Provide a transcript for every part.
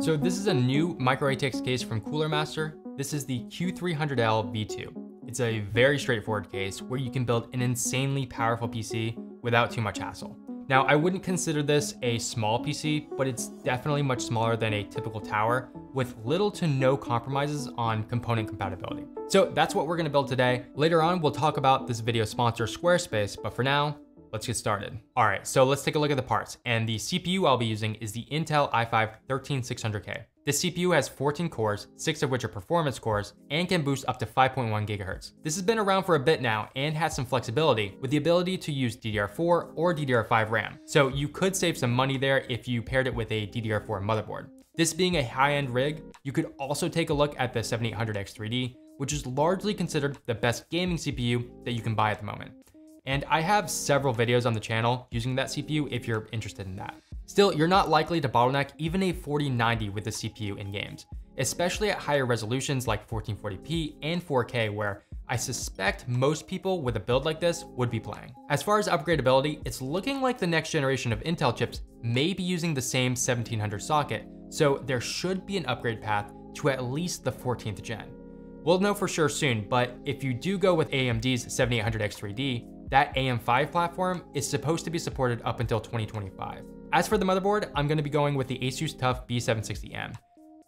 So this is a new micro ATX case from Cooler Master. This is the Q300L V2. It's a very straightforward case where you can build an insanely powerful PC without too much hassle. Now, I wouldn't consider this a small PC, but it's definitely much smaller than a typical tower with little to no compromises on component compatibility. So that's what we're gonna build today. Later on, we'll talk about this video sponsor Squarespace, but for now, Let's get started. All right, so let's take a look at the parts. And the CPU I'll be using is the Intel i5 13600K. This CPU has 14 cores, six of which are performance cores, and can boost up to 5.1 gigahertz. This has been around for a bit now and has some flexibility with the ability to use DDR4 or DDR5 RAM. So you could save some money there if you paired it with a DDR4 motherboard. This being a high-end rig, you could also take a look at the 7800X3D, which is largely considered the best gaming CPU that you can buy at the moment. And I have several videos on the channel using that CPU if you're interested in that. Still, you're not likely to bottleneck even a 4090 with the CPU in games, especially at higher resolutions like 1440p and 4K where I suspect most people with a build like this would be playing. As far as upgradability, it's looking like the next generation of Intel chips may be using the same 1700 socket, so there should be an upgrade path to at least the 14th gen. We'll know for sure soon, but if you do go with AMD's 7800X3D, that AM5 platform is supposed to be supported up until 2025. As for the motherboard, I'm going to be going with the Asus TUF B760M.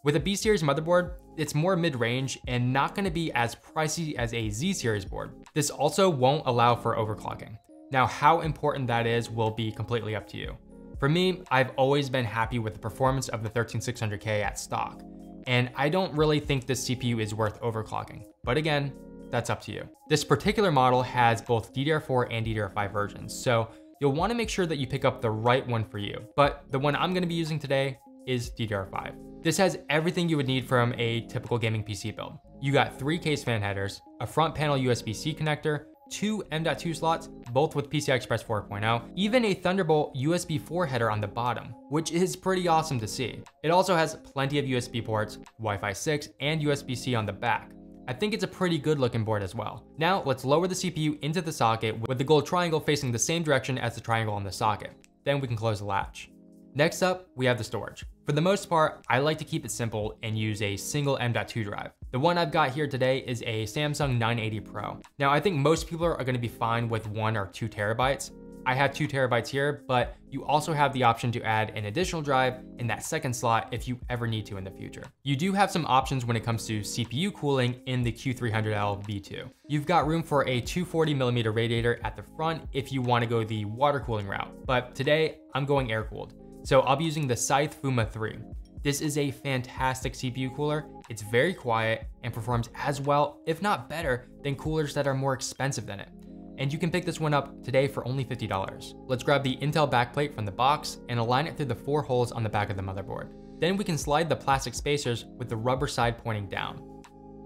With a B series motherboard, it's more mid-range and not going to be as pricey as a Z series board. This also won't allow for overclocking. Now, how important that is will be completely up to you. For me, I've always been happy with the performance of the 13600K at stock, and I don't really think this CPU is worth overclocking. But again, that's up to you. This particular model has both DDR4 and DDR5 versions, so you'll wanna make sure that you pick up the right one for you. But the one I'm gonna be using today is DDR5. This has everything you would need from a typical gaming PC build. You got three case fan headers, a front panel USB-C connector, two M.2 slots, both with PCI Express 4.0, even a Thunderbolt USB 4 header on the bottom, which is pretty awesome to see. It also has plenty of USB ports, Wi-Fi 6, and USB-C on the back. I think it's a pretty good looking board as well. Now let's lower the CPU into the socket with the gold triangle facing the same direction as the triangle on the socket. Then we can close the latch. Next up, we have the storage. For the most part, I like to keep it simple and use a single M.2 drive. The one I've got here today is a Samsung 980 Pro. Now, I think most people are gonna be fine with one or two terabytes, I have two terabytes here, but you also have the option to add an additional drive in that second slot if you ever need to in the future. You do have some options when it comes to CPU cooling in the Q300L V2. You've got room for a 240 millimeter radiator at the front if you wanna go the water cooling route, but today I'm going air cooled. So I'll be using the Scythe Fuma 3. This is a fantastic CPU cooler. It's very quiet and performs as well, if not better, than coolers that are more expensive than it and you can pick this one up today for only $50. Let's grab the Intel backplate from the box and align it through the four holes on the back of the motherboard. Then we can slide the plastic spacers with the rubber side pointing down.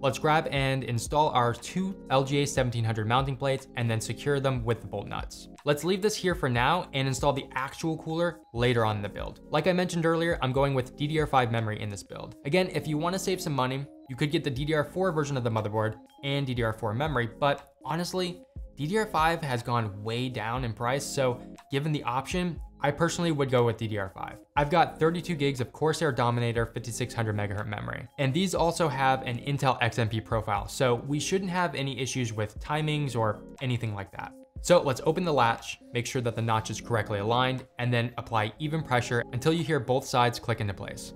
Let's grab and install our two LGA 1700 mounting plates and then secure them with the bolt nuts. Let's leave this here for now and install the actual cooler later on in the build. Like I mentioned earlier, I'm going with DDR5 memory in this build. Again, if you wanna save some money, you could get the DDR4 version of the motherboard and DDR4 memory, but honestly, DDR5 has gone way down in price, so given the option, I personally would go with DDR5. I've got 32 gigs of Corsair Dominator 5600 MHz memory, and these also have an Intel XMP profile, so we shouldn't have any issues with timings or anything like that. So let's open the latch, make sure that the notch is correctly aligned, and then apply even pressure until you hear both sides click into place.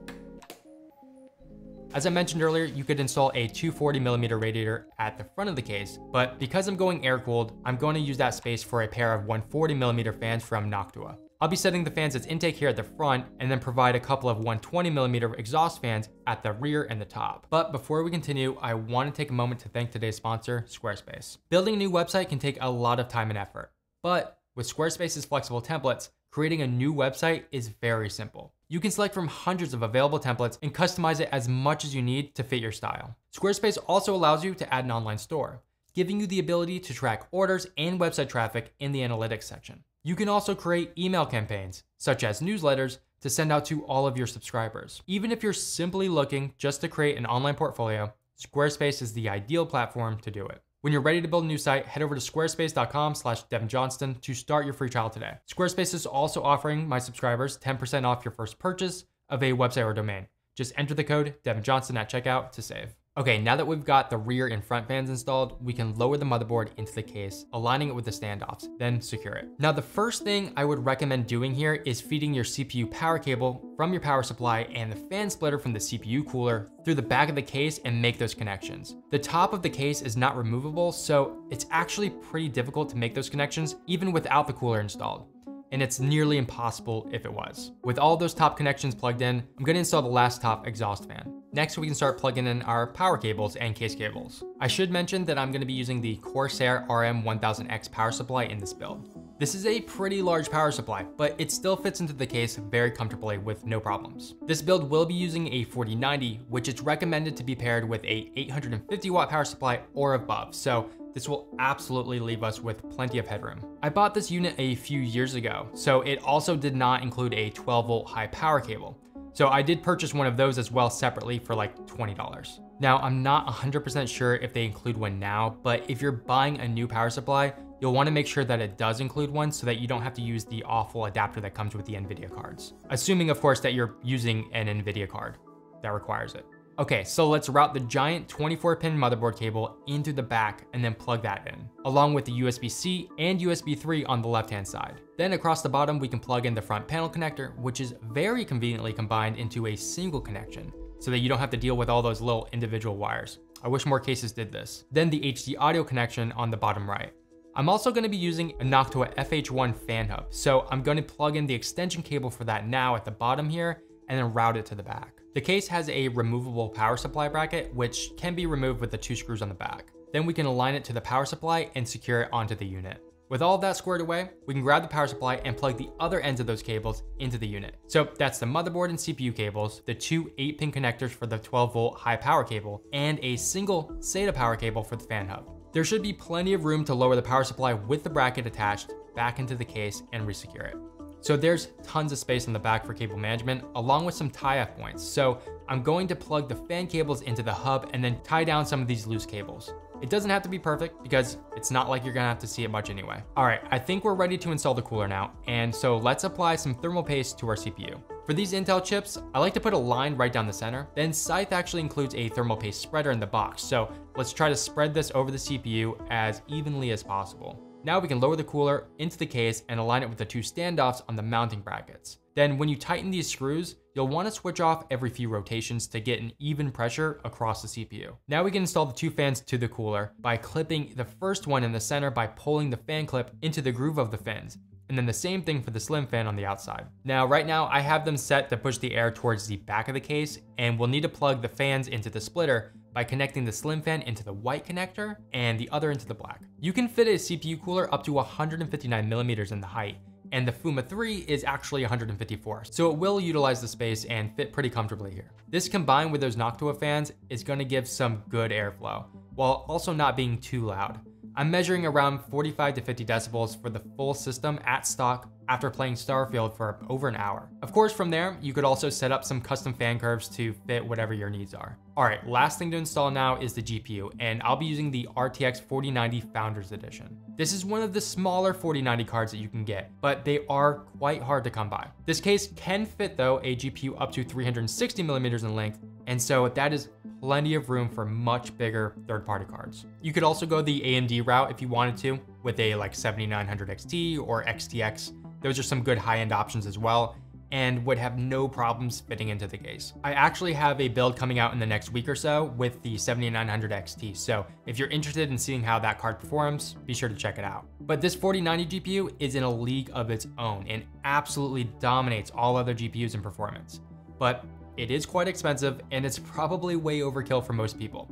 As I mentioned earlier, you could install a 240mm radiator at the front of the case, but because I'm going air-cooled, I'm going to use that space for a pair of 140mm fans from Noctua. I'll be setting the fans as intake here at the front and then provide a couple of 120mm exhaust fans at the rear and the top. But before we continue, I want to take a moment to thank today's sponsor, Squarespace. Building a new website can take a lot of time and effort, but with Squarespace's flexible templates, creating a new website is very simple. You can select from hundreds of available templates and customize it as much as you need to fit your style. Squarespace also allows you to add an online store, giving you the ability to track orders and website traffic in the analytics section. You can also create email campaigns, such as newsletters, to send out to all of your subscribers. Even if you're simply looking just to create an online portfolio, Squarespace is the ideal platform to do it. When you're ready to build a new site, head over to squarespace.com slash devynjohnston to start your free trial today. Squarespace is also offering my subscribers 10% off your first purchase of a website or domain. Just enter the code devynjohnston at checkout to save. Okay, now that we've got the rear and front fans installed, we can lower the motherboard into the case, aligning it with the standoffs, then secure it. Now, the first thing I would recommend doing here is feeding your CPU power cable from your power supply and the fan splitter from the CPU cooler through the back of the case and make those connections. The top of the case is not removable, so it's actually pretty difficult to make those connections even without the cooler installed and it's nearly impossible if it was. With all those top connections plugged in, I'm gonna install the last top exhaust fan. Next, we can start plugging in our power cables and case cables. I should mention that I'm gonna be using the Corsair RM1000X power supply in this build. This is a pretty large power supply, but it still fits into the case very comfortably with no problems. This build will be using a 4090, which is recommended to be paired with a 850 watt power supply or above, so this will absolutely leave us with plenty of headroom. I bought this unit a few years ago, so it also did not include a 12 volt high power cable. So I did purchase one of those as well separately for like $20. Now, I'm not 100% sure if they include one now, but if you're buying a new power supply, you'll wanna make sure that it does include one so that you don't have to use the awful adapter that comes with the NVIDIA cards. Assuming, of course, that you're using an NVIDIA card that requires it. Okay, so let's route the giant 24 pin motherboard cable into the back and then plug that in, along with the USB-C and USB 3 on the left-hand side. Then across the bottom, we can plug in the front panel connector, which is very conveniently combined into a single connection, so that you don't have to deal with all those little individual wires. I wish more cases did this. Then the HD audio connection on the bottom right. I'm also gonna be using a Noctua FH1 fan hub, so I'm gonna plug in the extension cable for that now at the bottom here, and then route it to the back. The case has a removable power supply bracket, which can be removed with the two screws on the back. Then we can align it to the power supply and secure it onto the unit. With all of that squared away, we can grab the power supply and plug the other ends of those cables into the unit. So that's the motherboard and CPU cables, the two 8-pin connectors for the 12 volt high power cable, and a single SATA power cable for the fan hub. There should be plenty of room to lower the power supply with the bracket attached back into the case and resecure it. So there's tons of space in the back for cable management, along with some tie-off points. So I'm going to plug the fan cables into the hub and then tie down some of these loose cables. It doesn't have to be perfect because it's not like you're gonna have to see it much anyway. All right, I think we're ready to install the cooler now. And so let's apply some thermal paste to our CPU. For these Intel chips, I like to put a line right down the center. Then Scythe actually includes a thermal paste spreader in the box. So let's try to spread this over the CPU as evenly as possible. Now we can lower the cooler into the case and align it with the two standoffs on the mounting brackets. Then when you tighten these screws, you'll want to switch off every few rotations to get an even pressure across the CPU. Now we can install the two fans to the cooler by clipping the first one in the center by pulling the fan clip into the groove of the fins. And then the same thing for the slim fan on the outside. Now, right now I have them set to push the air towards the back of the case and we'll need to plug the fans into the splitter by connecting the slim fan into the white connector and the other into the black. You can fit a CPU cooler up to 159 millimeters in the height, and the Fuma 3 is actually 154, so it will utilize the space and fit pretty comfortably here. This combined with those Noctua fans is gonna give some good airflow, while also not being too loud. I'm measuring around 45 to 50 decibels for the full system at stock after playing Starfield for over an hour. Of course, from there, you could also set up some custom fan curves to fit whatever your needs are. All right, last thing to install now is the GPU, and I'll be using the RTX 4090 Founders Edition. This is one of the smaller 4090 cards that you can get, but they are quite hard to come by. This case can fit though a GPU up to 360 millimeters in length, and so that is plenty of room for much bigger third-party cards. You could also go the AMD route if you wanted to with a like 7900 XT or XTX. Those are some good high-end options as well and would have no problems fitting into the case. I actually have a build coming out in the next week or so with the 7900 XT, so if you're interested in seeing how that card performs, be sure to check it out. But this 4090 GPU is in a league of its own and absolutely dominates all other GPUs in performance. But it is quite expensive and it's probably way overkill for most people.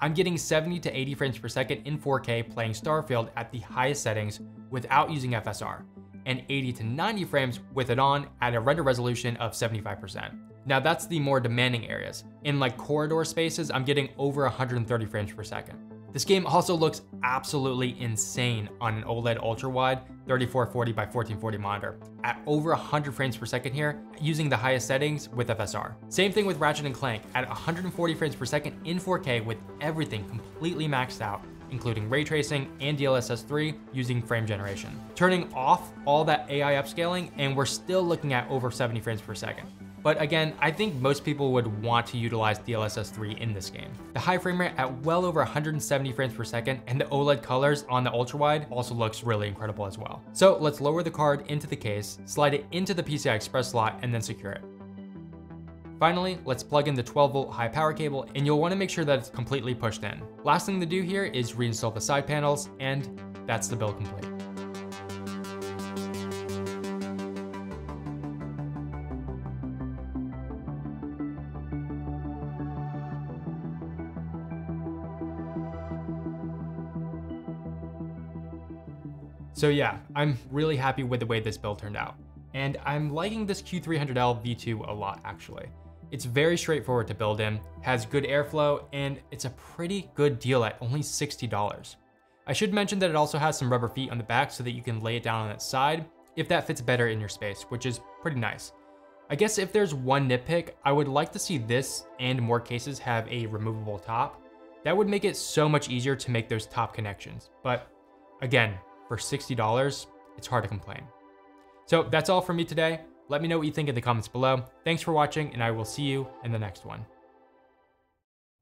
I'm getting 70 to 80 frames per second in 4K playing Starfield at the highest settings without using FSR, and 80 to 90 frames with it on at a render resolution of 75%. Now that's the more demanding areas. In like corridor spaces, I'm getting over 130 frames per second. This game also looks absolutely insane on an OLED ultra-wide 3440 by 1440 monitor at over 100 frames per second here using the highest settings with FSR. Same thing with Ratchet & Clank at 140 frames per second in 4K with everything completely maxed out including ray tracing and DLSS 3 using frame generation. Turning off all that AI upscaling and we're still looking at over 70 frames per second. But again, I think most people would want to utilize DLSS 3 in this game. The high frame rate at well over 170 frames per second and the OLED colors on the ultra wide also looks really incredible as well. So let's lower the card into the case, slide it into the PCI Express slot, and then secure it. Finally, let's plug in the 12 volt high power cable and you'll wanna make sure that it's completely pushed in. Last thing to do here is reinstall the side panels and that's the build complete. So yeah, I'm really happy with the way this build turned out. And I'm liking this Q300L V2 a lot actually. It's very straightforward to build in, has good airflow, and it's a pretty good deal at only $60. I should mention that it also has some rubber feet on the back so that you can lay it down on its side if that fits better in your space, which is pretty nice. I guess if there's one nitpick, I would like to see this and more cases have a removable top. That would make it so much easier to make those top connections. But again, for $60, it's hard to complain. So that's all from me today. Let me know what you think in the comments below. Thanks for watching, and I will see you in the next one.